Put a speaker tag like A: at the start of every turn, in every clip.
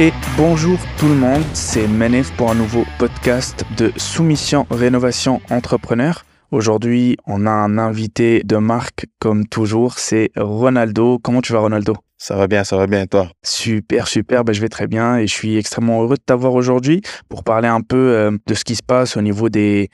A: Et bonjour tout le monde, c'est Menef pour un nouveau podcast de Soumission Rénovation Entrepreneur. Aujourd'hui, on a un invité de marque comme toujours, c'est Ronaldo. Comment tu vas Ronaldo?
B: Ça va bien, ça va bien, toi?
A: Super, super, ben, je vais très bien et je suis extrêmement heureux de t'avoir aujourd'hui pour parler un peu euh, de ce qui se passe au niveau des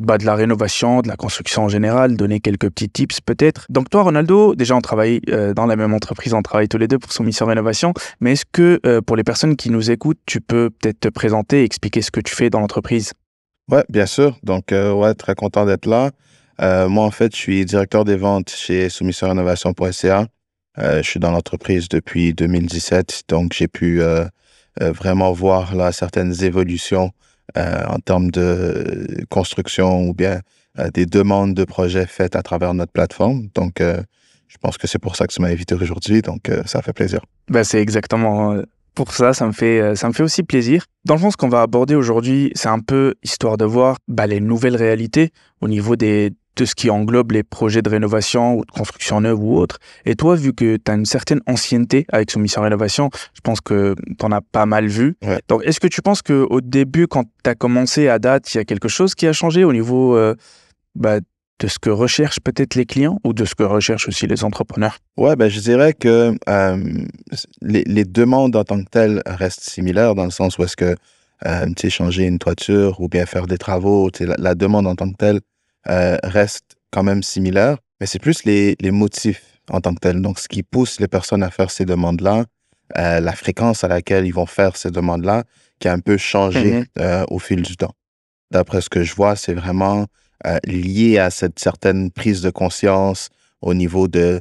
A: bah, de la rénovation, de la construction en général, donner quelques petits tips peut-être. Donc toi, Ronaldo, déjà on travaille euh, dans la même entreprise, on travaille tous les deux pour son mission rénovation, mais est-ce que euh, pour les personnes qui nous écoutent, tu peux peut-être te présenter expliquer ce que tu fais dans l'entreprise?
B: Ouais, bien sûr. Donc euh, ouais, très content d'être là. moi, en fait, je suis directeur des ventes chez soumissionrénovation.ca. je suis dans l'entreprise depuis 2017, donc j'ai pu vraiment voir là certaines évolutions euh, en termes de construction ou bien euh, des demandes de projets faites à travers notre plateforme. Donc, euh, je pense que c'est pour ça que tu m'as invité aujourd'hui. Donc, ça fait plaisir.
A: Ben, c'est exactement pour ça, ça me fait, ça me fait aussi plaisir. Dans le fond, ce qu'on va aborder aujourd'hui, c'est un peu histoire de voir bah, les nouvelles réalités au niveau des, de ce qui englobe les projets de rénovation ou de construction neuve ou autre. Et toi, vu que tu as une certaine ancienneté avec Soumission Rénovation, je pense que tu en as pas mal vu. Donc, est-ce que tu penses qu'au début, quand tu as commencé à date, il y a quelque chose qui a changé au niveau euh, bah, de ce que recherchent peut-être les clients ou de ce que recherchent aussi les entrepreneurs?
B: Ouais, ben, je dirais que euh, les, demandes en tant que telles restent similaires dans le sens où est-ce que euh, changer une toiture ou bien faire des travaux, la, la demande en tant que telle euh, reste quand même similaire, mais c'est plus les, les, motifs en tant que tels. Donc, ce qui pousse les personnes à faire ces demandes-là, euh, la fréquence à laquelle ils vont faire ces demandes-là, qui a un peu changé mm-hmm. euh, au fil du temps. D'après ce que je vois, c'est vraiment euh, lié à cette certaine prise de conscience au niveau de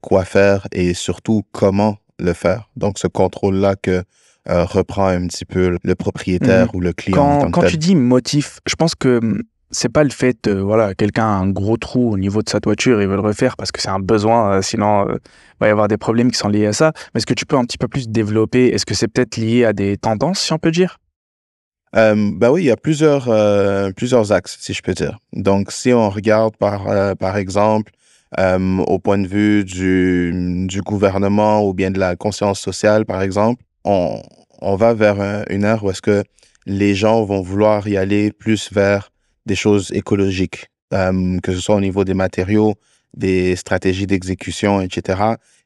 B: quoi faire et surtout comment le faire. Donc, ce contrôle-là que reprend un petit peu le propriétaire
A: mm-hmm.
B: ou le client.
A: Quand,
B: en tant
A: quand
B: que
A: tu dis motif, je pense que hum, c'est pas le fait, voilà, quelqu'un a un gros trou au niveau de sa toiture, il veut le refaire parce que c'est un besoin, euh, sinon euh, il va y avoir des problèmes qui sont liés à ça. Mais est-ce que tu peux un petit peu plus développer Est-ce que c'est peut-être lié à des tendances, si on peut dire?
B: Euh, ben oui, il y a plusieurs, euh, plusieurs axes, si je peux dire. Donc, si on regarde par, par exemple au point de vue du, du gouvernement ou bien de la conscience sociale, par exemple, on, on va vers une ère où est-ce que les gens vont vouloir y aller plus vers des choses écologiques, euh, que ce soit au niveau des matériaux, des stratégies d'exécution, etc.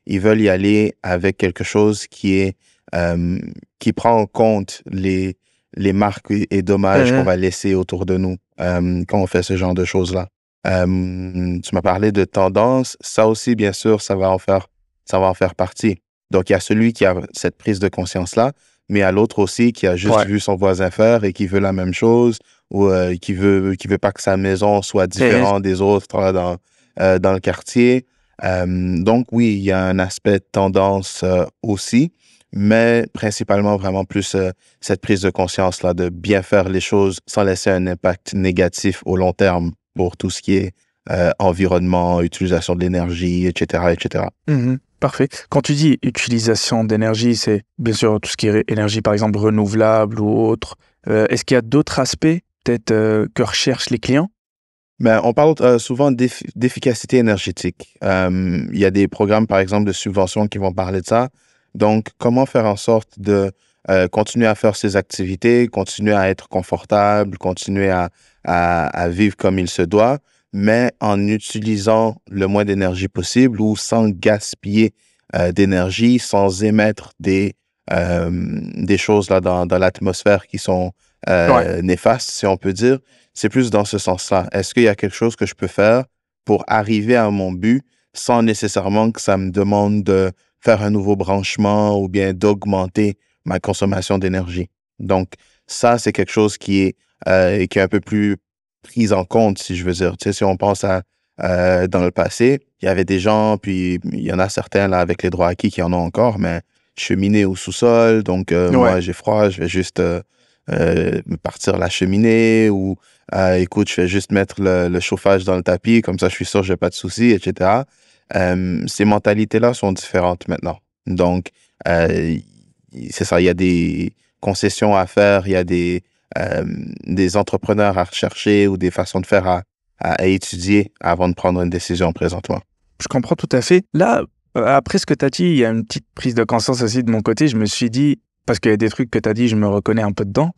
B: Ils veulent y aller avec quelque chose qui est euh, qui prend en compte les les marques et dommages qu'on va laisser autour de nous euh, quand on fait ce genre de choses là. Tu m'as parlé de tendance, ça aussi bien sûr, ça va en faire ça va en faire partie. Donc il y a celui qui a cette prise de conscience là, mais à l'autre aussi qui a juste vu son voisin faire et qui veut la même chose ou euh, qui veut qui veut pas que sa maison soit différente des autres dans euh, dans le quartier. Euh, donc oui, il y a un aspect tendance aussi, mais principalement vraiment plus cette prise de conscience là de bien faire les choses sans laisser un impact négatif au long terme pour tout ce qui est environnement, utilisation de l'énergie, etc., etc.
A: Mmh Parfait. Quand tu dis utilisation d'énergie, c'est bien sûr tout ce qui est énergie, par exemple, renouvelable ou autre. Est-ce qu'il y a d'autres aspects peut-être euh, que recherchent les clients?
B: Ben, on parle euh, souvent d'efficacité énergétique. Euh, il y a des programmes, par exemple, de subvention qui vont parler de ça. Donc, comment faire en sorte de continuer à faire ses activités, continuer à être confortable, continuer à, vivre comme il se doit, mais en utilisant le moins d'énergie possible ou sans gaspiller d'énergie, sans émettre des, choses là dans l'atmosphère qui sont euh, néfaste, si on peut dire. C'est plus dans ce sens-là. Est-ce qu'il y a quelque chose que je peux faire pour arriver à mon but sans nécessairement que ça me demande de faire un nouveau branchement ou bien d'augmenter ma consommation d'énergie? Donc, ça, c'est quelque chose qui est, euh, qui est un peu plus pris en compte, si je veux dire. Tu sais, si on pense à euh, dans le passé, il y avait des gens, puis il y en a certains là avec les droits acquis qui en ont encore, mais cheminée au sous-sol, donc moi j'ai froid, je vais juste euh, partir la cheminée ou euh, écoute, je vais juste mettre le, chauffage dans le tapis, comme ça je suis sûr que j'ai pas de soucis, etc. Euh, ces mentalités-là sont différentes maintenant. Donc, c'est ça, il y a des concessions à faire, il y a des, des entrepreneurs à rechercher ou des façons de faire à, à, étudier avant de prendre une décision présentement.
A: Je comprends tout à fait. Là, après ce que tu as dit, il y a une petite prise de conscience aussi de mon côté. Je me suis dit, parce qu'il y a des trucs que tu as dit, je me reconnais un peu dedans.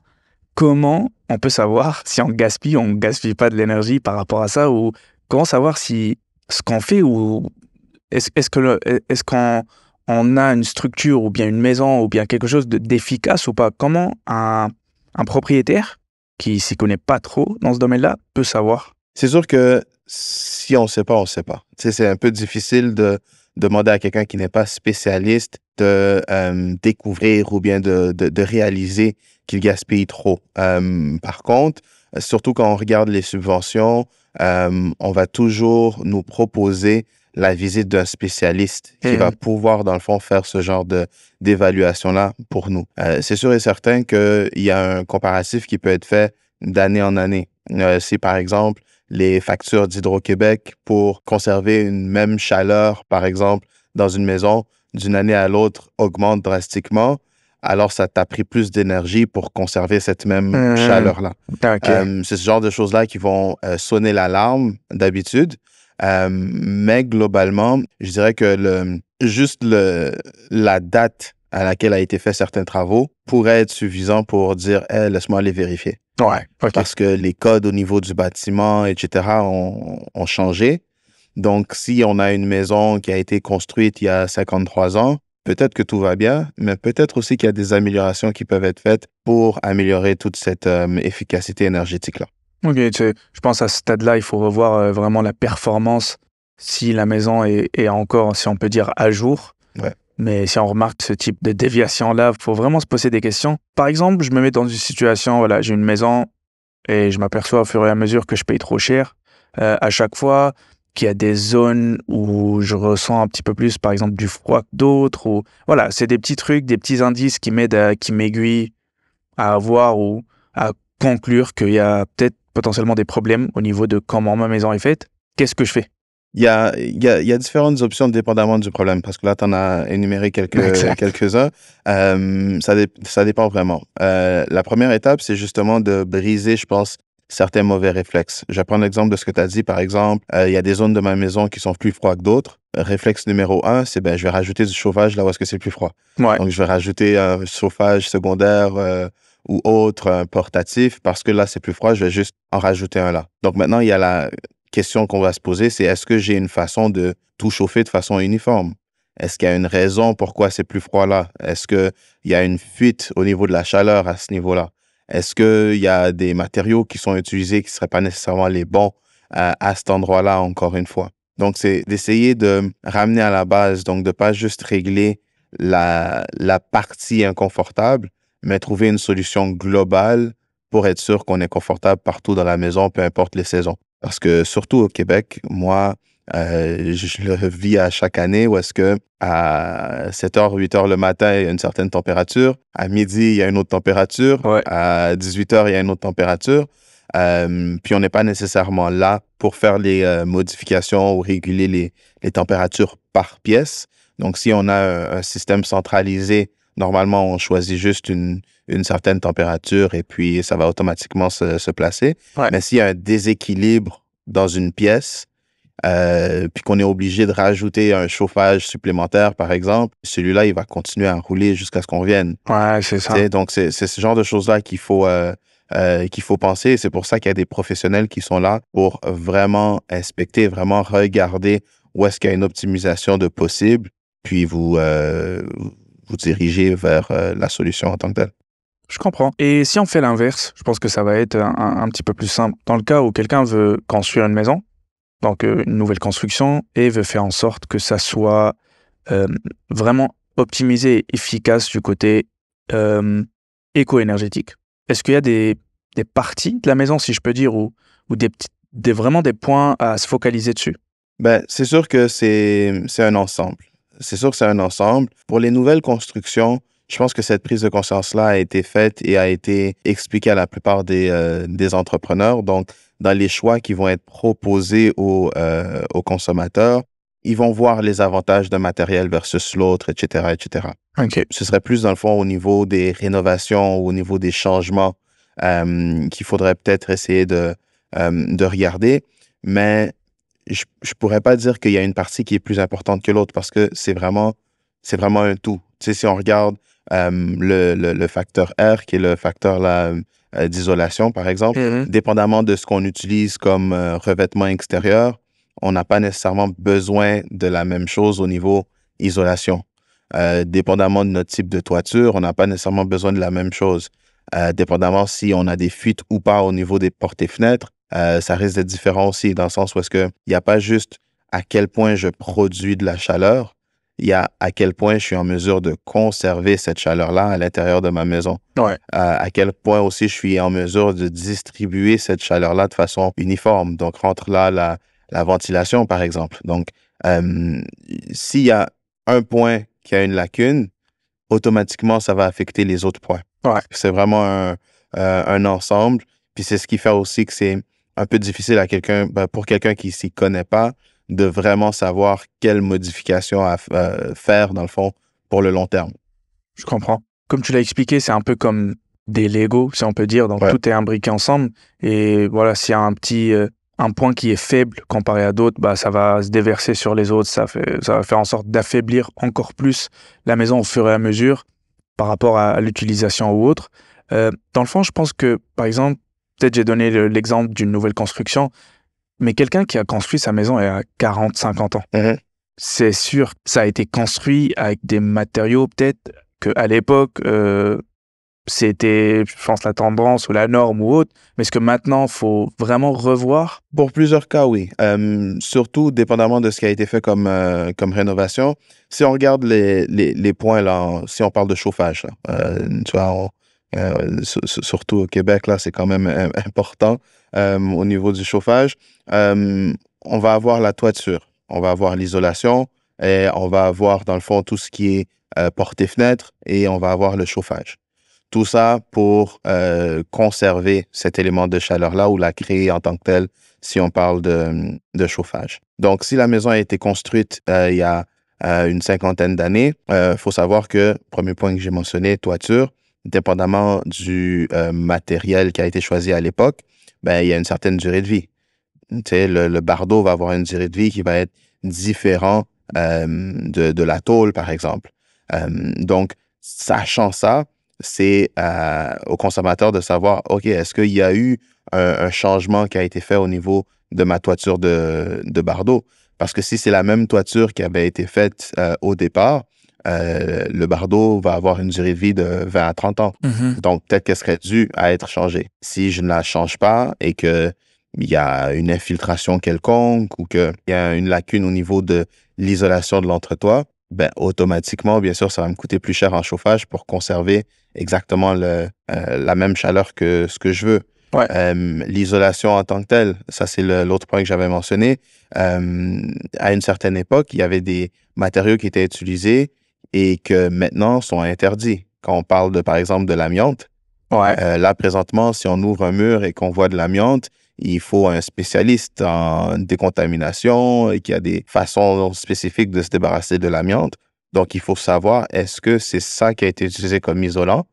A: Comment on peut savoir si on gaspille on gaspille pas de l'énergie par rapport à ça ou comment savoir si ce qu'on fait ou est-ce est que est-ce qu'on on a une structure ou bien une maison ou bien quelque chose d'efficace ou pas? Comment un, un propriétaire qui s'y connaît pas trop dans ce domaine-là peut savoir?
B: C'est sûr que si on ne sait pas, on ne sait pas. c'est un peu difficile de demander à quelqu'un qui n'est pas spécialiste de euh, découvrir ou bien de, de, réaliser qu'il gaspille trop. Euh, par contre, surtout quand on regarde les subventions, euh, on va toujours nous proposer la visite d'un spécialiste qui va mmh. pouvoir, dans le fond, faire ce genre de d'évaluation-là pour nous. c'est sûr et certain qu'il y a un comparatif qui peut être fait d'année en année. si, par exemple, les factures d'Hydro-Québec pour conserver une même chaleur, par exemple, dans une maison, d'une année à l'autre, augmentent drastiquement, alors ça t'a pris plus d'énergie pour conserver cette même mmh. chaleur-là. Euh, c'est ce genre de choses-là qui vont euh, sonner l'alarme d'habitude. Euh, mais globalement, je dirais que le, juste le, la date à laquelle a été fait certains travaux pourrait être suffisant pour dire hey, laisse-moi aller vérifier.
A: Ouais,
B: Parce que les codes au niveau du bâtiment, etc., ont, ont, changé. Donc, si on a une maison qui a été construite il y a 53 ans, peut-être que tout va bien, mais peut-être aussi qu'il y a des améliorations qui peuvent être faites pour améliorer toute cette euh, efficacité énergétique-là.
A: Ok, je pense à ce stade-là, il faut revoir euh, vraiment la performance si la maison est, est, encore, si on peut dire, à jour.
B: Ouais.
A: Mais si on remarque ce type de déviation-là, il faut vraiment se poser des questions. Par exemple, je me mets dans une situation, voilà, j'ai une maison et je m'aperçois au fur et à mesure que je paye trop cher. Euh, à chaque fois qu'il y a des zones où je ressens un petit peu plus, par exemple, du froid que d'autres. Ou... Voilà, c'est des petits trucs, des petits indices qui m'aident, qui m'aiguillent à voir ou à conclure qu'il y a peut-être potentiellement des problèmes au niveau de comment ma maison est faite. Qu'est-ce que je fais?
B: Il y a, il y, a, il y a différentes options dépendamment du problème, parce que là, tu en as énuméré quelques, quelques-uns. Euh, ça, ça dépend vraiment. Euh, la première étape, c'est justement de briser, je pense, certains mauvais réflexes. Je vais prendre l'exemple de ce que tu as dit. Par exemple, euh, il y a des zones de ma maison qui sont plus froides que d'autres. Réflexe numéro un, c'est ben, je vais rajouter du chauffage là où est-ce que c'est plus froid. Donc, je vais rajouter un chauffage secondaire euh, ou autre, un portatif, parce que là, c'est plus froid, je vais juste en rajouter un là. Donc, maintenant, il y a la question qu'on va se poser, c'est est-ce que j'ai une façon de tout chauffer de façon uniforme? Est-ce qu'il y a une raison pourquoi c'est plus froid là? Est-ce qu'il y a une fuite au niveau de la chaleur à ce niveau-là? Est-ce qu'il y a des matériaux qui sont utilisés qui ne seraient pas nécessairement les bons à, à cet endroit-là, encore une fois? Donc, c'est d'essayer de ramener à la base, donc de pas juste régler la partie inconfortable, mais trouver une solution globale pour être sûr qu'on est confortable partout dans la maison, peu importe les saisons. Parce que surtout au Québec, moi, euh, je le vis à chaque année où est-ce que à 7h, 8h le matin, il y a une certaine température. À midi, il y a une autre température. À 18h, il y a une autre température. Euh, puis on n'est pas nécessairement là pour faire les euh, modifications ou réguler les, les, températures par pièce. Donc, si on a un, système centralisé, normalement, on choisit juste une, une, certaine température et puis ça va automatiquement se, se placer. Mais s'il y a un déséquilibre dans une pièce, euh, puis qu'on est obligé de rajouter un chauffage supplémentaire, par exemple, celui-là, il va continuer à rouler jusqu'à ce qu'on revienne.
A: Ouais, c'est ça.
B: donc, c'est ce genre de choses-là qu'il faut, euh, euh, qu'il faut penser. C'est pour ça qu'il y a des professionnels qui sont là pour vraiment inspecter, vraiment regarder où est-ce qu'il y a une optimisation de possible, puis vous, vous diriger vers la solution en tant que telle.
A: Je comprends. Et si on fait l'inverse, je pense que ça va être un, un, petit peu plus simple. Dans le cas où quelqu'un veut construire une maison, donc euh, une nouvelle construction, et veut faire en sorte que ça soit euh, vraiment optimisé et efficace du côté euh, éco-énergétique. Est-ce qu'il y a des, des, parties de la maison, si je peux dire, ou, ou des, des, vraiment des points à se focaliser dessus?
B: Ben, c'est sûr que c'est un ensemble. C'est sûr que c'est un ensemble. Pour les nouvelles constructions, je pense que cette prise de conscience-là a été faite et a été expliquée à la plupart des, des entrepreneurs. Donc, dans les choix qui vont être proposés aux, euh, aux consommateurs, ils vont voir les avantages d'un matériel versus l'autre, etc., etc. Ce serait plus, dans le fond, au niveau des rénovations, au niveau des changements euh, qu'il faudrait peut-être essayer de, euh, de regarder. Mais je ne pourrais pas dire qu'il y a une partie qui est plus importante que l'autre parce que c'est vraiment, c'est vraiment un tout. Tu sais, si on regarde euh, le, le, le, facteur R, qui est le facteur euh, d'isolation, par exemple.
A: Mhm.
B: Dépendamment de ce qu'on utilise comme euh, revêtement extérieur, on n'a pas nécessairement besoin de la même chose au niveau isolation. Dépendamment de notre type de toiture, on n'a pas nécessairement besoin de la même chose. Dépendamment si on a des fuites ou pas au niveau des portes et fenêtres, euh, ça risque d'être différent aussi, dans le sens où est-ce qu'il n'y a pas juste à quel point je produis de la chaleur, il y a à quel point je suis en mesure de conserver cette chaleur-là à l'intérieur de ma maison.
A: Ouais.
B: Euh, à quel point aussi je suis en mesure de distribuer cette chaleur-là de façon uniforme. Donc, rentre là la, la ventilation, par exemple. Donc, euh, s'il y a un point qui a une lacune, automatiquement, ça va affecter les autres points.
A: Ouais.
B: C'est vraiment un, euh, un ensemble. Puis c'est ce qui fait aussi que c'est un peu difficile à quelqu'un, ben, pour quelqu'un qui s'y connaît pas, de vraiment savoir quelle modification à euh, faire, dans le fond, pour le long terme.
A: Je comprends. Comme tu l'as expliqué, c'est un peu comme des Lego, si on peut dire. Donc
B: Ouais.
A: tout est imbriqué ensemble. Et voilà, s'il y a un petit euh, un point qui est faible comparé à d'autres, bah ça va se déverser sur les autres. Ça fait ça va faire en sorte d'affaiblir encore plus la maison au fur et à mesure par rapport à, à l'utilisation ou autre. Euh, dans le fond, je pense que par exemple, peut-être j'ai donné le- l'exemple d'une nouvelle construction, mais quelqu'un qui a construit sa maison à 40, 50 ans
B: Mhm.
A: c'est sûr, ça a été construit avec des matériaux peut-être qu'à l'époque, euh, c'était, je pense, la tendance ou la norme ou autre. Mais est-ce que maintenant, il faut vraiment revoir?
B: Pour plusieurs cas, oui. Euh, surtout dépendamment de ce qui a été fait comme, euh, comme rénovation. Si on regarde les, les, les points, là, si on parle de chauffage, là, tu vois, on- euh, su- su- surtout au Québec, là, c'est quand même euh, important euh, au niveau du chauffage. On va avoir la toiture, on va avoir l'isolation et on va avoir, dans le fond, tout ce qui est porte et on va avoir le chauffage. Tout ça pour conserver cet élément de chaleur-là ou la créer en tant que tel si on parle de, de chauffage. Donc, si la maison a été construite il y a une cinquantaine d'années, il faut savoir que, premier point que j'ai mentionné, toiture, dépendamment du euh, matériel qui a été choisi à l'époque, ben, il y a une certaine durée de vie. Le, le bardeau va avoir une durée de vie qui va être différent euh, de, la tôle, par exemple. Euh, donc, sachant ça, c'est au consommateur de savoir, OK, est-ce qu'il y a eu un, changement qui a été fait au niveau de ma toiture de, de bardeau? Parce que si c'est la même toiture qui avait été faite au départ, euh, le bardeau va avoir une durée de vie de 20 à 30 ans. Donc, peut-être qu'elle serait due à être changée. Si je ne la change pas et que il y a une infiltration quelconque ou qu'il y a une lacune au niveau de l'isolation de l'entretoit, ben, automatiquement, bien sûr, ça va me coûter plus cher en chauffage pour conserver exactement le, euh, la même chaleur que ce que je veux.
A: Ouais.
B: Euh, l'isolation en tant que telle, ça c'est l'autre point que j'avais mentionné. Euh, à une certaine époque, il y avait des matériaux qui étaient utilisés et que maintenant sont interdits. Quand on parle de, par exemple, de l'amiante,
A: Ouais.
B: euh, là, présentement, si on ouvre un mur et qu'on voit de l'amiante, il faut un spécialiste en décontamination et qu'il y a des façons spécifiques de se débarrasser de l'amiante. Donc, il faut savoir, est-ce que c'est ça qui a été utilisé comme isolant?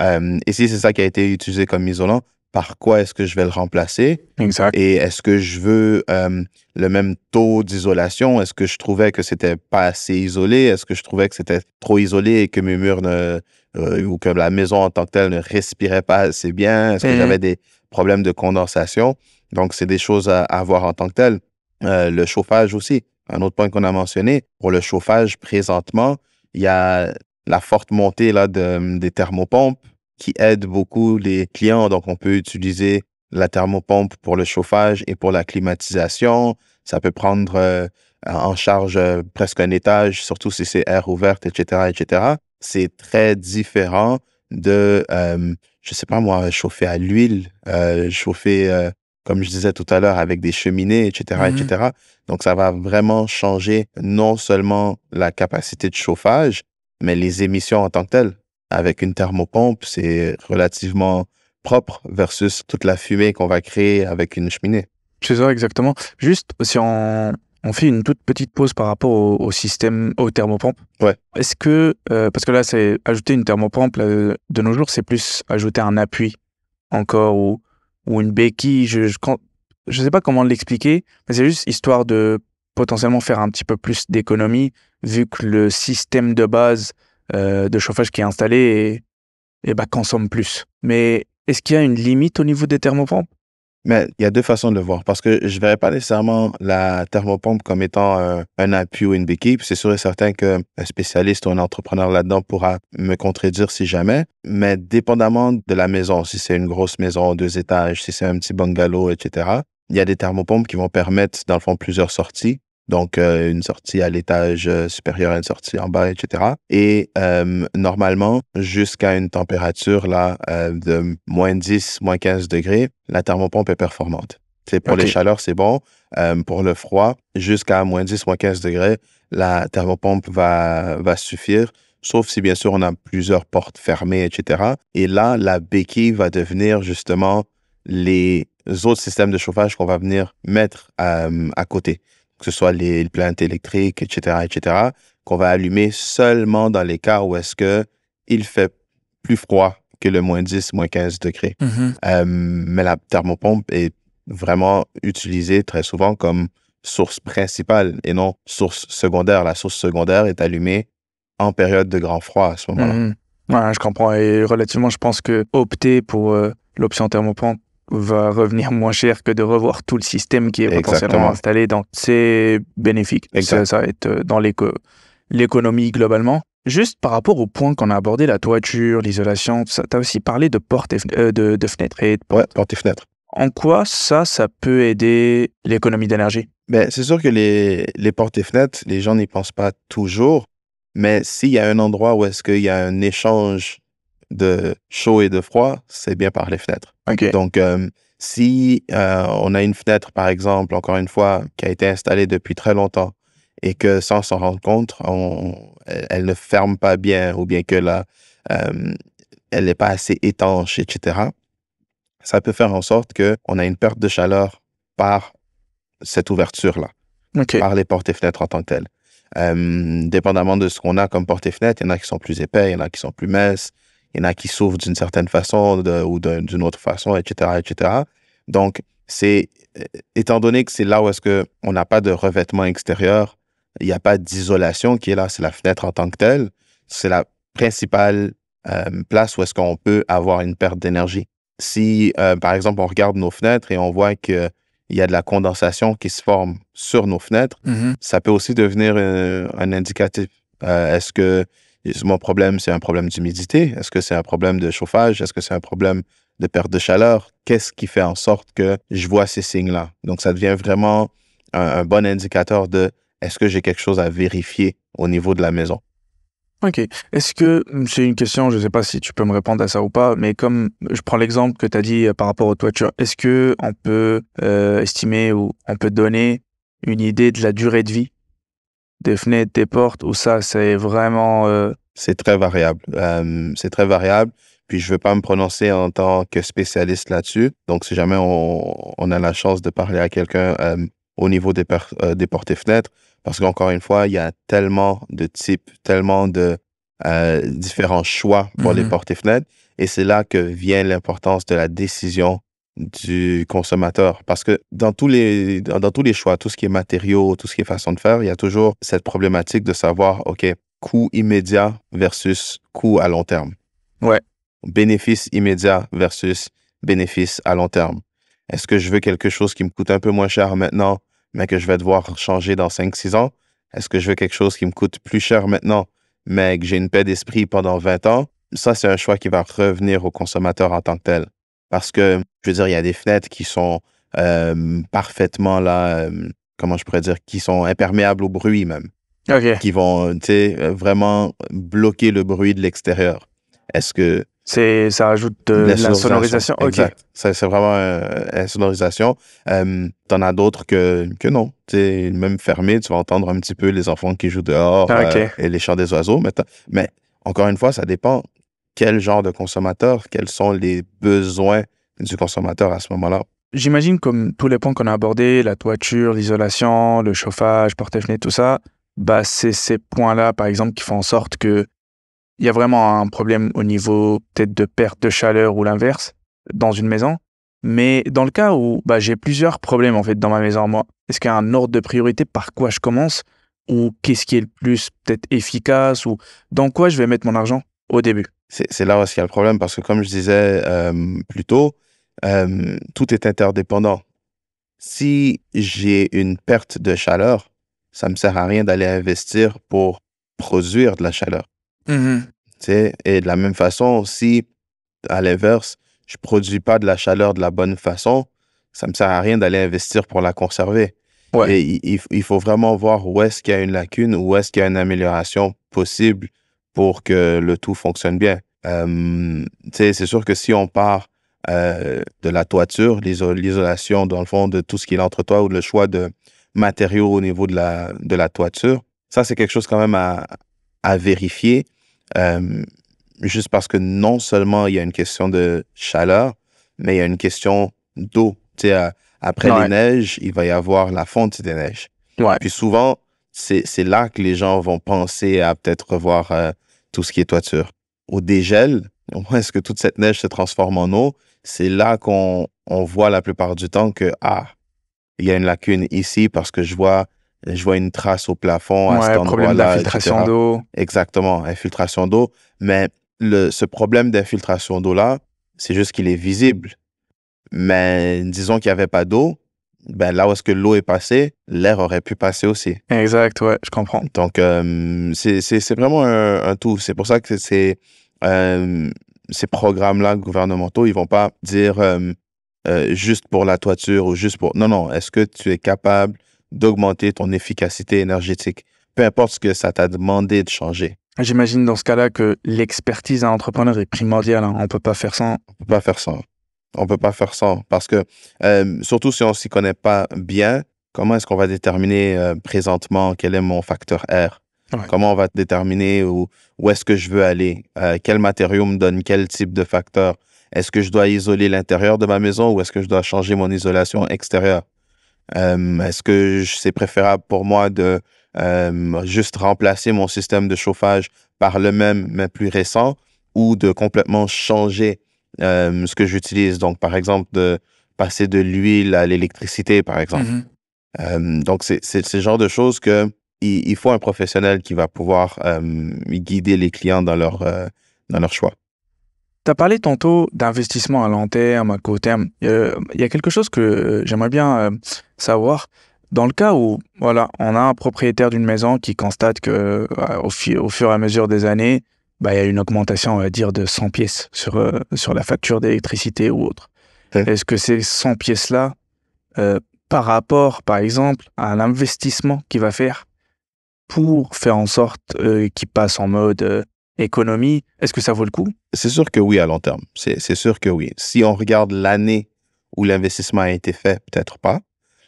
B: Euh, et si c'est ça qui a été utilisé comme isolant, par quoi est-ce que je vais le remplacer?
A: Exact.
B: Et est-ce que je veux euh, le même taux d'isolation? Est-ce que je trouvais que c'était pas assez isolé? Est-ce que je trouvais que c'était trop isolé et que mes murs ne, euh, ou que la maison en tant que telle ne respirait pas assez bien? Est-ce que
A: Mhm.
B: j'avais des problèmes de condensation? Donc, c'est des choses à, à voir en tant que telle. Euh, le chauffage aussi, un autre point qu'on a mentionné. Pour le chauffage, présentement, il y a la forte montée là, de, des thermopompes qui aident beaucoup les clients. Donc, on peut utiliser la thermopompe pour le chauffage et pour la climatisation. Ça peut prendre euh, en charge euh, presque un étage, surtout si c'est air ouverte, etc., etc. C'est très différent de, euh, je sais pas moi, chauffer à l'huile, euh, chauffer, comme je disais tout à l'heure, avec des cheminées, etc., etc. Donc, ça va vraiment changer non seulement la capacité de chauffage, mais les émissions en tant que telles. Avec une thermopompe, c'est relativement propre versus toute la fumée qu'on va créer avec une cheminée.
A: C'est ça, exactement. Juste, si on, on fait une toute petite pause par rapport au, au système, aux thermopompes.
B: Ouais.
A: Est-ce que, euh, parce que là, c'est ajouter une thermopompe, là, de nos jours, c'est plus ajouter un appui encore ou, ou une béquille. Je, je, quand- je sais pas comment l'expliquer, mais c'est juste histoire de potentiellement faire un petit peu plus d'économie, vu que le système de base euh, de chauffage qui est installé et, bah, consomme plus. Mais est-ce qu'il y a une limite au niveau des thermopompes
B: mais il y a deux façons de le voir parce que je ne verrais pas nécessairement la thermopompe comme étant un, un appui ou une béquille. C'est sûr et certain qu'un spécialiste ou un entrepreneur là-dedans pourra me contredire si jamais. Mais dépendamment de la maison, si c'est une grosse maison, deux étages, si c'est un petit bungalow, etc., il y a des thermopompes qui vont permettre, dans le fond, plusieurs sorties. Donc, euh, une sortie à l'étage euh, supérieur, une sortie en bas, etc. Et euh, normalement, jusqu'à une température là de moins 10, moins 15 degrés, la thermopompe est performante. C'est pour les chaleurs, c'est bon. pour le froid, jusqu'à moins 10, moins 15 degrés, la thermopompe va, va suffire sauf si bien sûr on a plusieurs portes fermées, etc. Et là, la béquille va devenir justement les autres systèmes de chauffage qu'on va venir mettre à côté que ce soit les, plantes électriques, etc., etc., qu'on va allumer seulement dans les cas où est-ce que il fait plus froid que le moins 10, moins 15 degrés.
A: Mm-hmm.
B: Euh, mais la thermopompe est vraiment utilisée très souvent comme source principale et non source secondaire. La source secondaire est allumée en période de grand froid à ce moment-là.
A: Mm-hmm. je comprends. Et relativement, je pense que opter pour euh, l'option thermopompe va revenir moins cher que de revoir tout le système qui est potentiellement installé. Donc, c'est bénéfique. Ça, ça, va être euh, dans l'économie globalement. Juste par rapport au point qu'on a abordé, la toiture, l'isolation, tu as aussi parlé de portes et euh, de, de, fenêtres. Et
B: Ouais, portes et fenêtres.
A: En quoi ça, ça peut aider l'économie d'énergie?
B: Ben, C'est sûr que les, les portes et fenêtres, les gens n'y pensent pas toujours. Mais s'il y a un endroit où est-ce qu'il y a un échange de chaud et de froid, c'est bien par les fenêtres. Donc, euh, si euh, on a une fenêtre, par exemple, encore une fois, qui a été installée depuis très longtemps et que sans s'en rendre compte, elle, ne ferme pas bien ou bien que là, euh, elle n'est pas assez étanche, etc., ça peut faire en sorte qu'on a une perte de chaleur par cette ouverture-là, par les portes et fenêtres en tant que telles. dépendamment de ce qu'on a comme portes et fenêtres, il y en a qui sont plus épais, il y en a qui sont plus minces, il y en a qui s'ouvrent d'une certaine façon ou d'une autre façon, etc., etc. Donc, c'est euh, étant donné que c'est là où est-ce que on n'a pas de revêtement extérieur, il n'y a pas d'isolation qui est là, c'est la fenêtre en tant que telle. C'est la principale euh, place où est-ce qu'on peut avoir une perte d'énergie. Si, euh, par exemple, on regarde nos fenêtres et on voit qu'il y a de la condensation qui se forme sur nos fenêtres,
A: mm-hmm.
B: ça peut aussi devenir un indicatif. Est-ce que mon problème, c'est un problème d'humidité? Est-ce que c'est un problème de chauffage? Est-ce que c'est un problème de perte de chaleur? Qu'est-ce qui fait en sorte que je vois ces signes-là? Donc, ça devient vraiment un, bon indicateur de est-ce que j'ai quelque chose à vérifier au niveau de la maison?
A: OK. Est-ce que, c'est une question, je ne sais pas si tu peux me répondre à ça ou pas, mais comme je prends l'exemple que tu as dit euh, par rapport aux toitures, est-ce que on peut euh, estimer ou on peut donner une idée de la durée de vie? Des fenêtres, des portes, ou ça, c'est vraiment... Euh,
B: c'est très variable. Euh, c'est très variable. Puis je ne veux pas me prononcer en tant que spécialiste là-dessus. Donc, si jamais on, a la chance de parler à quelqu'un euh, au niveau des, des portes et fenêtres, parce qu'encore une fois, il y a tellement de types, tellement de différents choix pour les mm-hmm. portes et fenêtres. Et c'est là que vient l'importance de la décision du consommateur. Parce que dans tous, les, dans, tous les choix, tout ce qui est matériaux, tout ce qui est façon de faire, il y a toujours cette problématique de savoir, OK, coût immédiat versus coût à long terme.
A: Ouais.
B: Bénéfice immédiat versus bénéfice à long terme. Est-ce que je veux quelque chose qui me coûte un peu moins cher maintenant, mais que je vais devoir changer dans 5-6 ans? Est-ce que je veux quelque chose qui me coûte plus cher maintenant, mais que j'ai une paix d'esprit pendant 20 ans? Ça, c'est un choix qui va revenir au consommateur en tant que tel. Parce que, je veux dire, il y a des fenêtres qui sont euh, parfaitement là, euh, comment je pourrais dire, qui sont imperméables au bruit même. Qui vont, tu sais, euh, vraiment bloquer le bruit de l'extérieur. Est-ce que.
A: C'est, ça ajoute de la, sonorisation?
B: Exact. C'est vraiment une sonorisation. T'en as d'autres que, que non. sais, même fermé, tu vas entendre un petit peu les enfants qui jouent dehors et les chants des oiseaux. Mais, mais encore une fois, ça dépend quel genre de consommateur, quels sont les besoins du consommateur à ce moment-là?
A: J'imagine comme tous les points qu'on a abordés, la toiture, l'isolation, le chauffage, porte-fenêtre, tout ça, bah c'est ces points-là, par exemple, qui font en sorte que il y a vraiment un problème au niveau peut-être de perte de chaleur ou l'inverse dans une maison. Mais dans le cas où bah, j'ai plusieurs problèmes en fait dans ma maison, moi, est-ce qu'il y a un ordre de priorité par quoi je commence ou qu'est-ce qui est le plus peut-être efficace ou dans quoi je vais mettre mon argent au début?
B: C'est là où il y a le problème parce que comme je disais euh, plus tôt, euh, tout est interdépendant. Si j'ai une perte de chaleur, ça me sert à rien d'aller investir pour produire de la chaleur.
A: Mmh
B: Et de la même façon, si à l'inverse, je produis pas de la chaleur de la bonne façon, ça me sert à rien d'aller investir pour la conserver.
A: Ouais.
B: Et il, il faut vraiment voir où est-ce qu'il y a une lacune, où est-ce qu'il y a une amélioration possible pour que le tout fonctionne bien. Euh, c'est sûr que si on part euh, de la toiture, l'isolation, dans le fond, de tout ce qui est l'entretoit ou le choix de matériaux au niveau de la, de la toiture, ça, c'est quelque chose quand même à, à vérifier. Euh, juste parce que non seulement il y a une question de chaleur, mais il y a une question d'eau. Après
A: Ouais.
B: les neiges, il va y avoir la fonte des neiges.
A: Ouais.
B: Puis souvent, c'est là que les gens vont penser à peut-être revoir euh, tout ce qui est toiture. Au dégel, au moins est-ce que toute cette neige se transforme en eau, c'est là qu'on on voit la plupart du temps que, ah, il y a une lacune ici parce que je vois, je vois une trace au plafond à
A: Ouais,
B: cet
A: problème
B: endroit-là,
A: d'infiltration d'eau.
B: Exactement, infiltration d'eau. Mais le, ce problème d'infiltration d'eau-là, c'est juste qu'il est visible. Mais disons qu'il n'y avait pas d'eau, ben là où est-ce que l'eau est passée, l'air aurait pu passer aussi.
A: Exact, ouais, je comprends.
B: Donc, euh, c'est vraiment un, un tout. C'est pour ça que c'est euh, ces programmes-là gouvernementaux, ils vont pas dire euh, euh, juste pour la toiture ou juste pour... Non, non. Est-ce que tu es capable d'augmenter ton efficacité énergétique? Peu importe ce que ça t'a demandé de changer.
A: J'imagine dans ce cas-là que l'expertise d'un entrepreneur est primordiale. hein. On peut pas faire sans.
B: On peut pas faire ça. On peut pas faire ça parce que, euh, surtout si on s'y connaît pas bien, comment est-ce qu'on va déterminer euh, présentement quel est mon facteur R?
A: Ouais.
B: Comment on va déterminer où, où est-ce que je veux aller? Euh, quel matériau me donne quel type de facteur? Est-ce que je dois isoler l'intérieur de ma maison ou est-ce que je dois changer mon isolation extérieure? Est-ce que c'est préférable pour moi de juste remplacer mon système de chauffage par le même mais plus récent ou de complètement changer euh, ce que j'utilise. Donc, par exemple, de passer de l'huile à l'électricité, par exemple.
A: Mhm.
B: Euh, donc, c'est ce genre de choses que il, il faut un professionnel qui va pouvoir euh, guider les clients dans leur, dans leur choix.
A: Tu as parlé tantôt d'investissement à long terme, à court terme. Euh, Il y a quelque chose que j'aimerais bien euh, savoir. Dans le cas où voilà, on a un propriétaire d'une maison qui constate que euh, au, au fur et à mesure des années, bah, il y a une augmentation, on va dire, de 100 pièces sur, euh, sur la facture d'électricité ou autre. Est-ce que ces 100 pièces-là, euh, par rapport, par exemple, à l'investissement qu'il va faire pour faire en sorte euh, qu'il passe en mode économie, est-ce que ça vaut le coup?
B: C'est sûr que oui à long terme. C'est c'est sûr que oui. Si on regarde l'année où l'investissement a été fait, peut-être pas.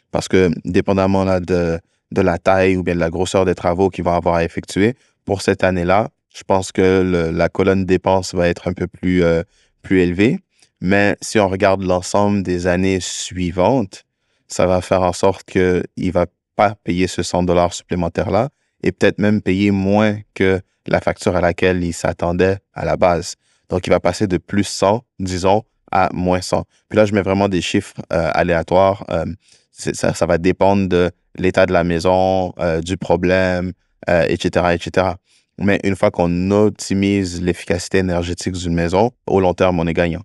B: Parce que dépendamment là, de, de la taille ou bien de la grosseur des travaux qu'ils vont avoir à effectuer, pour cette année-là, je pense que la colonne dépenses va être un peu plus, euh, plus élevée. Mais si on regarde l'ensemble des années suivantes, ça va faire en sorte qu'il ne va pas payer ce 100 dollars supplémentaire-là et peut-être même payer moins que la facture à laquelle il s'attendait à la base. Donc, il va passer de plus 100, disons, à moins 100. Puis là, je mets vraiment des chiffres euh, aléatoires. Euh, ça, va dépendre de l'état de la maison, du problème, etc., etc. Mais une fois qu'on optimise l'efficacité énergétique d'une maison, au long terme, on est gagnant.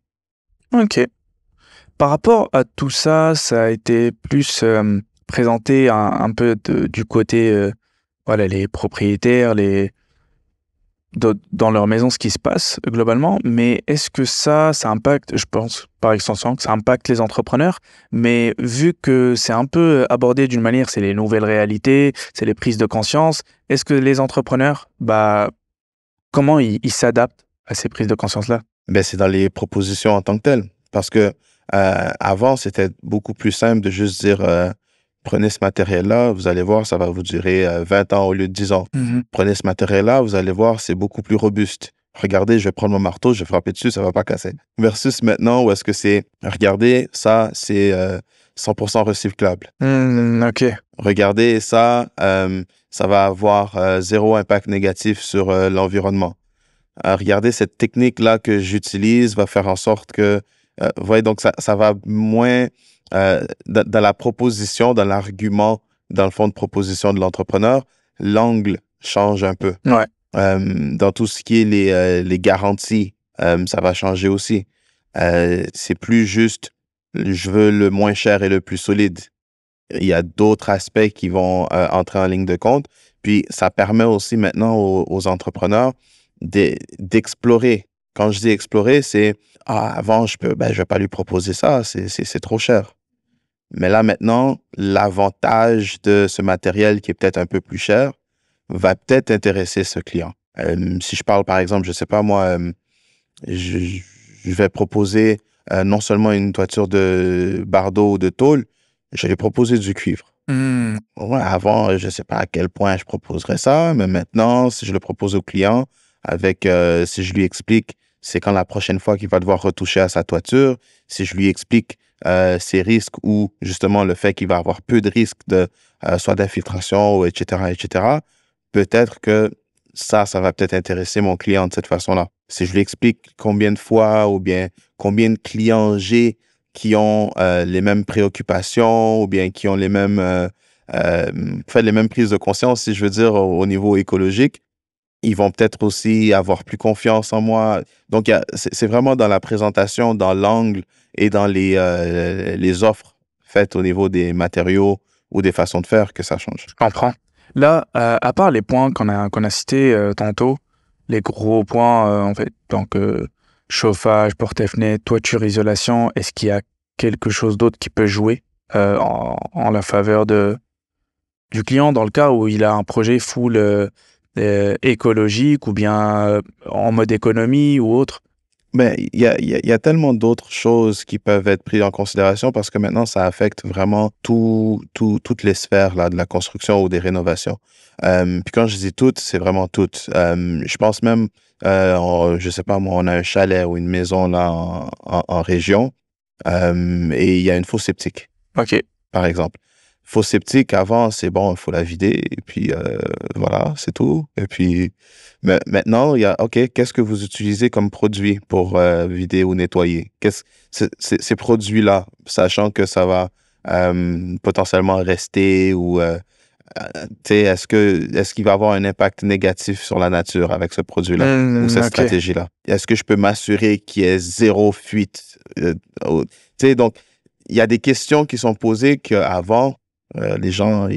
A: Ok. Par rapport à tout ça, ça a été plus euh, présenté un, peu du côté, euh, voilà, les propriétaires, les dans leur maison, ce qui se passe globalement. Mais est-ce que ça, ça impacte, je pense par extension, que ça impacte les entrepreneurs. Mais vu que c'est un peu abordé d'une manière, c'est les nouvelles réalités, c'est les prises de conscience. Est-ce que les entrepreneurs, bah, comment ils ils s'adaptent à ces prises de conscience-là?
B: Ben, c'est dans les propositions en tant que telles. Parce que euh, avant, c'était beaucoup plus simple de juste dire euh, prenez ce matériel-là, vous allez voir, ça va vous durer euh, 20 ans au lieu de 10 ans. Prenez ce matériel-là, vous allez voir, c'est beaucoup plus robuste. Regardez, je vais prendre mon marteau, je vais frapper dessus, ça va pas casser. Versus maintenant, où est-ce que c'est regardez, ça, c'est euh, 100% recyclable.
A: Hmm, ok.
B: Regardez, ça, euh, ça va avoir euh, zéro impact négatif sur euh, l'environnement. Euh, regardez, cette technique-là que j'utilise va faire en sorte que, euh, vous voyez, donc ça, ça va moins euh, dans, la proposition, dans l'argument, dans le fond de proposition de l'entrepreneur, l'angle change un peu.
A: Ouais.
B: Euh, dans tout ce qui est les, euh, les garanties, ça va changer aussi. C'est plus juste je veux le moins cher et le plus solide. Il y a d'autres aspects qui vont entrer en ligne de compte. Puis ça permet aussi maintenant aux, aux entrepreneurs de- d'explorer. Quand je dis explorer, c'est ah, avant, je peux, ben, je vais pas lui proposer ça, c'est trop cher. Mais là, maintenant, l'avantage de ce matériel qui est peut-être un peu plus cher va peut-être intéresser ce client. Euh, si je parle, par exemple, je sais pas moi, euh, je, je vais proposer euh, non seulement une toiture de bardeau ou de tôle, je vais proposer du cuivre.
A: Hmm.
B: Ouais, avant, je sais pas à quel point je proposerais ça, mais maintenant, si je le propose au client, avec, si je lui explique c'est quand la prochaine fois qu'il va devoir retoucher à sa toiture, si je lui explique euh, ses risques ou justement le fait qu'il va avoir peu de risques de euh, soit d'infiltration, etc., etc., peut-être que ça, ça va peut-être intéresser mon client de cette façon-là. Si je lui explique combien de fois ou bien combien de clients j'ai qui ont euh, les mêmes préoccupations ou bien qui ont les mêmes, fait les mêmes prises de conscience, si je veux dire, au, au niveau écologique, ils vont peut-être aussi avoir plus confiance en moi. Donc, c'est vraiment dans la présentation, dans l'angle et dans les, euh, les offres faites au niveau des matériaux ou des façons de faire que ça change.
A: Je comprends. Là, euh, à part les points qu'on a, a cités euh, tantôt, les gros points, en fait, donc chauffage, porte-fenêtre, toiture, isolation, est-ce qu'il y a quelque chose d'autre qui peut jouer en, en la faveur de, du client dans le cas où il a un projet full écologique ou bien en mode économie ou autre?
B: Mais il y a, il y a- il y a tellement d'autres choses qui peuvent être prises en considération parce que maintenant, ça affecte vraiment tout, tout- toutes les sphères là, de la construction ou des rénovations. Euh, puis quand je dis toutes, c'est vraiment toutes. Euh, je pense même, euh, on- je sais pas moi, on a un chalet ou une maison là en, en- en région et il y a une fosse septique,
A: Ok.
B: par exemple. Fosse septique, avant, c'est bon, il faut la vider et puis euh, voilà, c'est tout. Et puis mais maintenant, il y a, OK, qu'est-ce que vous utilisez comme produit pour euh, vider ou nettoyer? Qu'est-ce, ces produits-là, sachant que ça va euh, potentiellement rester ou, tu sais, est-ce que, est-ce qu'il va avoir un impact négatif sur la nature avec ce produit-là
A: Hmm,
B: ou cette stratégie-là? Est-ce que je peux m'assurer qu'il y ait zéro fuite? tu sais, donc, il y a des questions qui sont posées qu'avant, euh, les gens,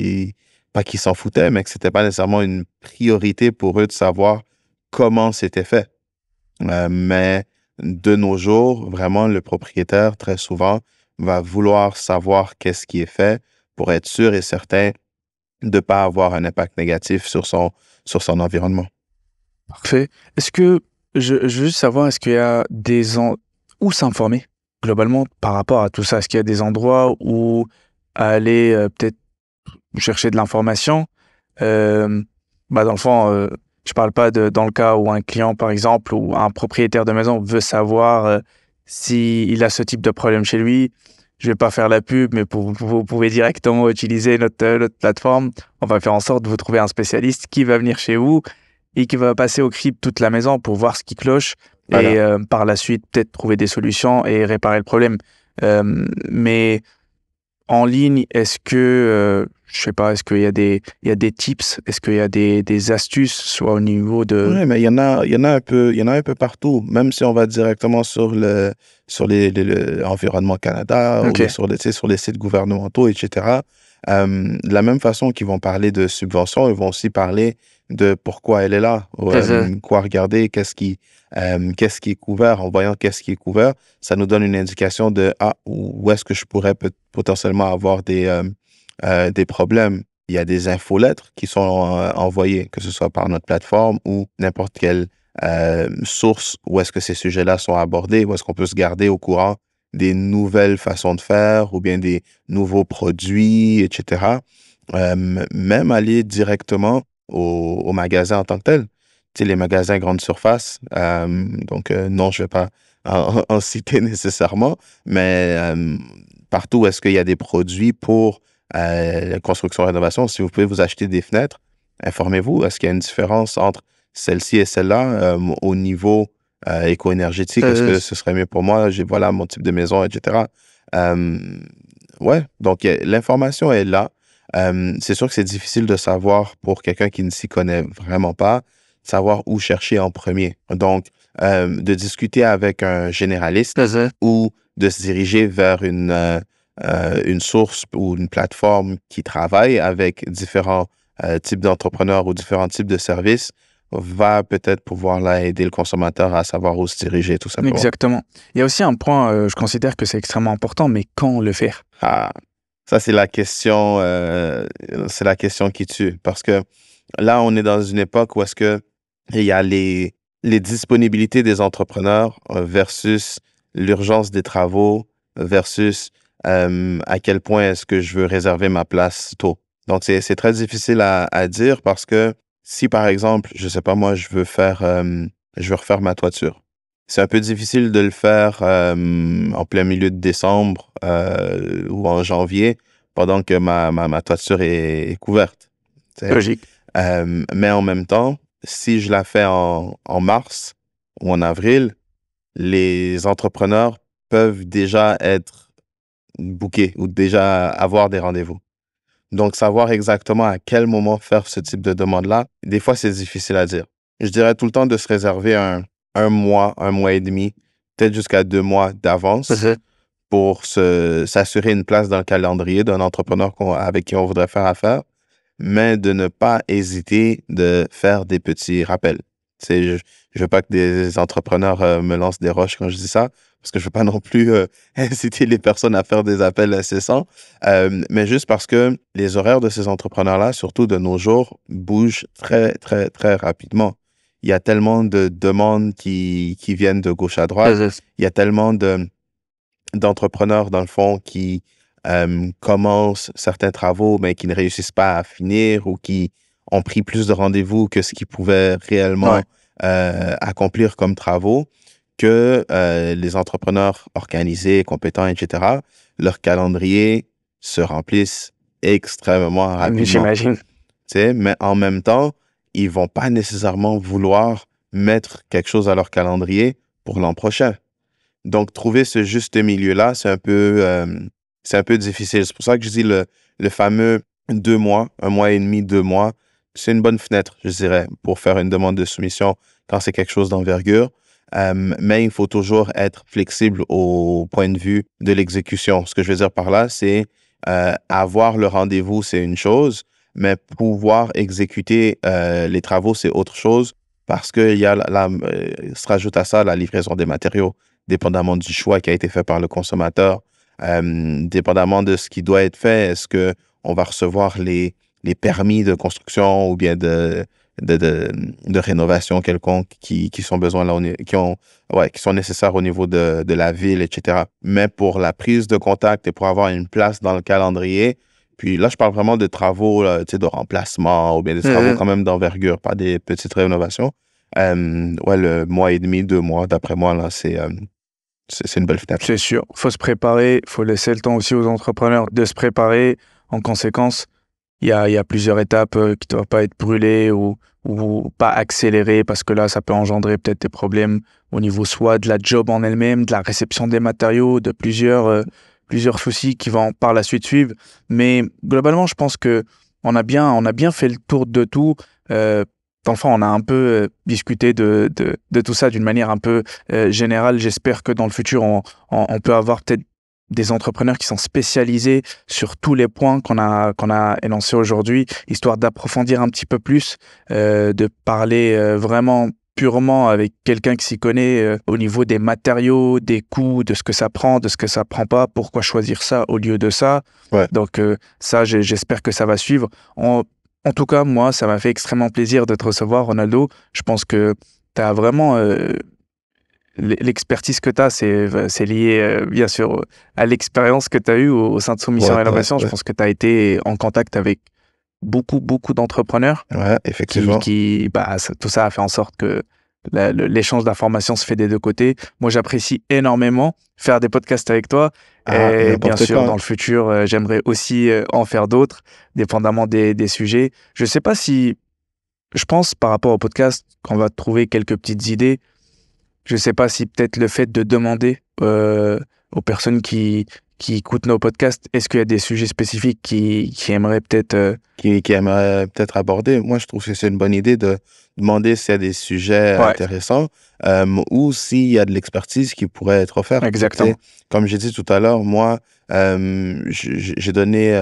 B: pas qu'ils s'en foutaient, mais que c'était pas nécessairement une priorité pour eux de savoir comment c'était fait. Euh, mais de nos jours, vraiment, le propriétaire, très souvent, va vouloir savoir qu'est-ce qui est fait pour être sûr et certain de ne pas avoir un impact négatif sur son, sur son environnement.
A: Parfait. Est-ce que, je, je veux juste savoir, est-ce qu'il y a des... En... Où s'informer, globalement, par rapport à tout ça? Est-ce qu'il y a des endroits où aller euh, peut-être chercher de l'information Euh, bah Dans le fond, euh, je parle pas de dans le cas où un client, par exemple, ou un propriétaire de maison veut savoir euh, s'il a ce type de problème chez lui. Je vais pas faire la pub, mais pour, vous, pouvez directement utiliser notre, euh, notre plateforme. On va faire en sorte de vous trouver un spécialiste qui va venir chez vous et qui va passer au crible toute la maison pour voir ce qui cloche
B: Voilà.
A: et euh, par la suite peut-être trouver des solutions et réparer le problème. Euh, mais en ligne, est-ce que, euh, je sais pas, est-ce qu'il y a des, il y a des tips, est-ce qu'il y a des, des astuces, soit au niveau de...
B: Oui, mais il y en a, il y en a un peu, il y en a un peu partout. Même si on va directement sur le, sur les, les- Environnement Canada ou sur les, sur sites gouvernementaux, etc. Euh, de la même façon qu'ils vont parler de subventions, ils vont aussi parler de pourquoi elle est là, ou, euh, quoi regarder, qu'est-ce qui, euh, qu'est-ce qui est couvert. En voyant qu'est-ce qui est couvert, ça nous donne une indication de ah où est-ce que je pourrais peut- potentiellement avoir des euh, des problèmes. Il y a des infolettres qui sont euh, envoyées, que ce soit par notre plateforme ou n'importe quelle euh, source où est-ce que ces sujets-là sont abordés, où est-ce qu'on peut se garder au courant des nouvelles façons de faire ou bien des nouveaux produits, etc. Même aller directement au, magasin en tant que tel. Tu sais, les magasins grande surface, donc non, je vais pas en, en citer nécessairement, mais partout où est-ce qu'il y a des produits pour euh, la construction et rénovation, si vous pouvez vous acheter des fenêtres, informez-vous. Est-ce qu'il y a une différence entre celle-ci et celle-là euh, au niveau euh, éco-énergétique? Est-ce
A: Euh,
B: que ce serait mieux pour moi? J'ai voilà mon type de maison, etc. Euh, ouais, donc euh, l'information est là. euh, c'est sûr que c'est difficile de savoir pour quelqu'un qui ne s'y connaît vraiment pas, savoir où chercher en premier. Donc, euh, de discuter avec un généraliste ou de se diriger vers une, euh, une source ou une plateforme qui travaille avec différents types d'entrepreneurs ou différents types de services va peut-être pouvoir là aider le consommateur à savoir où se diriger, tout simplement.
A: Exactement. Il y a aussi un point, je considère que c'est extrêmement important, mais quand le faire?
B: Ah, ça, c'est la question, euh, c'est la question qui tue. Parce que là, on est dans une époque où est-ce que il y a les, les disponibilités des entrepreneurs euh, versus l'urgence des travaux versus euh, à quel point est-ce que je veux réserver ma place tôt? Donc, c'est très difficile à, à, dire parce que si, par exemple, je sais pas moi, je veux faire, je veux refaire ma toiture. C'est un peu difficile de le faire en plein milieu de décembre ou en janvier pendant que ma, ma, ma toiture est, couverte.
A: Logique.
B: Euh, mais en même temps, si je la fais en, en mars ou en avril, les entrepreneurs peuvent déjà être bookés ou déjà avoir des rendez-vous. Donc, savoir exactement à quel moment faire ce type de demande-là, des fois, c'est difficile à dire. Je dirais tout le temps de se réserver un, un mois, un mois et demi, peut-être jusqu'à deux mois d'avance pour s'assurer une place dans le calendrier d'un entrepreneur avec qui on voudrait faire affaire, mais de ne pas hésiter de faire des petits rappels. Je, je veux pas que des entrepreneurs euh, me lancent des roches quand je dis ça, parce que je veux pas non plus euh, inciter les personnes à faire des appels incessants, euh, mais juste parce que les horaires de ces entrepreneurs-là, surtout de nos jours, bougent très, très, très rapidement. Il y a tellement de demandes qui, qui viennent de gauche à droite. Il y a tellement de, d'entrepreneurs, dans le fond, qui euh, commencent certains travaux, mais qui ne réussissent pas à finir ou qui ont pris plus de rendez-vous que ce qu'ils pouvaient réellement accomplir comme travaux, que euh, les entrepreneurs organisés, compétents, etc., leur calendrier se remplissent extrêmement rapidement.
A: J'imagine.
B: Mais en même temps, ils vont pas nécessairement vouloir mettre quelque chose à leur calendrier pour l'an prochain. Donc, trouver ce juste milieu-là, c'est un peu, euh, c'est un peu difficile. C'est pour ça que je dis le, le fameux deux mois, un mois et demi, deux mois, c'est une bonne fenêtre, je dirais, pour faire une demande de soumission quand c'est quelque chose d'envergure. Euh, mais il faut toujours être flexible au point de vue de l'exécution. Ce que je veux dire par là, c'est euh, avoir le rendez-vous, c'est une chose, mais pouvoir exécuter euh, les travaux, c'est autre chose parce qu'il y a la, se rajoute à ça la livraison des matériaux dépendamment du choix qui a été fait par le consommateur, dépendamment de ce qui doit être fait, est-ce que on va recevoir les, les permis de construction ou bien de, de, de, de rénovation quelconque qui, qui sont besoin là, qui ont, ouais, qui sont nécessaires au niveau de, de la ville, etc. Mais pour la prise de contact et pour avoir une place dans le calendrier, puis là, je parle vraiment de travaux là, de remplacement ou bien des travaux mm-hmm. quand même d'envergure, pas des petites rénovations. Euh, ouais, le mois et demi, deux mois, d'après moi, là, c'est euh, c'est une belle fenêtre.
A: C'est sûr. Il faut se préparer. Il faut laisser le temps aussi aux entrepreneurs de se préparer. En conséquence, il y a, plusieurs étapes euh, qui ne doivent pas être brûlées ou, pas accélérées parce que là, ça peut engendrer peut-être des problèmes au niveau soit de la job en elle-même, de la réception des matériaux, de plusieurs, euh, plusieurs soucis qui vont par la suite suivre. Mais globalement, je pense que on a bien, on a bien fait le tour de tout. Euh, dans on a un peu euh, discuté de, tout ça d'une manière un peu générale. J'espère que dans le futur, on, peut avoir peut-être des entrepreneurs qui sont spécialisés sur tous les points qu'on a qu'on a énoncés aujourd'hui, histoire d'approfondir un petit peu plus, euh, de parler euh, vraiment purement avec quelqu'un qui s'y connaît au niveau des matériaux, des coûts, de ce que ça prend, de ce que ça prend pas, pourquoi choisir ça au lieu de ça.
B: Ouais.
A: Donc ça, j'espère que ça va suivre. On, en tout cas, moi, ça m'a fait extrêmement plaisir de te recevoir, Ronaldo. Je pense que tu as vraiment euh, l'expertise que tu as, c'est lié euh, bien sûr à l'expérience que tu as eue au, sein de Soumission ouais, Rénovation. Je pense que tu as été en contact avec beaucoup, beaucoup d'entrepreneurs.
B: Ouais, effectivement.
A: Qui, bah, tout ça a fait en sorte que l'échange d'informations se fait des deux côtés. Moi, j'apprécie énormément faire des podcasts avec toi. Ah, et bien sûr, dans le futur, euh, j'aimerais aussi euh, en faire d'autres, dépendamment des, des sujets. Je ne sais pas si, je pense par rapport au podcast, qu'on va trouver quelques petites idées. Je ne sais pas si peut-être le fait de demander euh, aux personnes qui, qui écoutent nos podcasts, est-ce qu'il y a des sujets spécifiques qui, qui aimeraient peut-être... euh,
B: qui, qui aimeraient peut-être aborder? Moi, je trouve que c'est une bonne idée de demander s'il y a des sujets
A: Ouais.
B: intéressants euh, ou s'il y a de l'expertise qui pourrait être offerte.
A: Exactement.
B: Comme j'ai dit tout à l'heure, moi, j'ai donné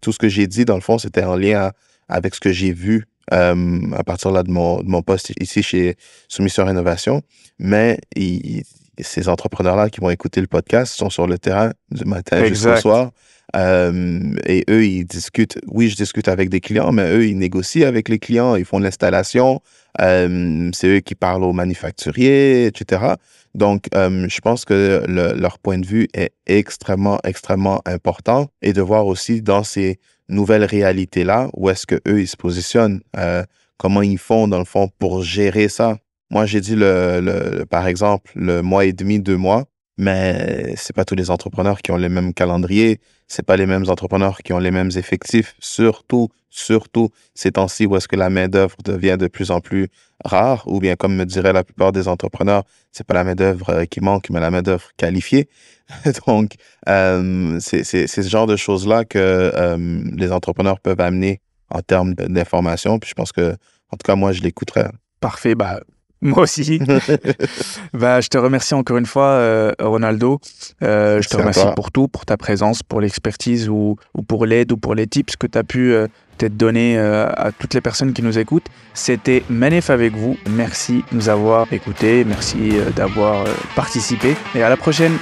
B: tout ce que j'ai dit, dans le fond, c'était en lien à- avec ce que j'ai vu euh, à partir là, de, mon, de mon poste ici chez Soumission Rénovation. Mais il- ces entrepreneurs-là qui vont écouter le podcast sont sur le terrain du matin jusqu'au soir. Euh, et eux, ils discutent. Oui, je discute avec des clients, mais eux, ils négocient avec les clients, ils font l'installation. Euh, c'est eux qui parlent aux manufacturiers, etc. Donc, euh, je pense que le- leur point de vue est extrêmement, extrêmement important et de voir aussi dans ces nouvelles réalités-là où est-ce que eux ils se positionnent, euh, comment ils font dans le fond pour gérer ça? Moi, j'ai dit le- le- par exemple le mois et demi, deux mois, mais c'est pas tous les entrepreneurs qui ont le même calendrier, c'est pas les mêmes entrepreneurs qui ont les mêmes effectifs, surtout, surtout ces temps-ci où est-ce que la main-d'œuvre devient de plus en plus rare, ou bien comme me diraient la plupart des entrepreneurs, c'est pas la main-d'œuvre euh, qui manque, mais la main-d'œuvre qualifiée. Donc, euh, c'est ce genre de choses-là que euh, les entrepreneurs peuvent amener en termes de- d'information. Puis je pense que, en tout cas, moi, je l'écouterai.
A: Parfait, bah, moi aussi. bah, je te remercie encore une fois, euh, Ronaldo. Euh, je te remercie pour tout, pour ta présence, pour l'expertise ou, ou pour l'aide ou pour les tips que tu as pu euh, peut-être donner euh, à toutes les personnes qui nous écoutent. C'était Manef avec vous. Merci de nous avoir écoutés. Merci d'avoir participé. Et à la prochaine.